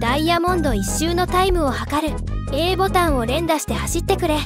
ダイヤモンド1周のタイムを測る。A ボタンを連打して走ってくれ。